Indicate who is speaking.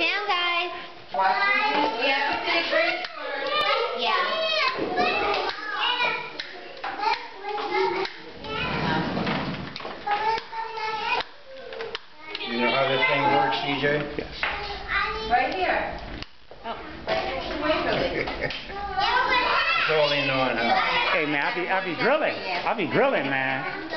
Speaker 1: down, guys. Bye. Yeah. You know how this thing works, CJ?
Speaker 2: Yes.
Speaker 3: Right here. Oh. Right
Speaker 1: next to Waverly. it's all.
Speaker 2: Hey, man, I'll be, I'll be drilling. I'll be grilling, man.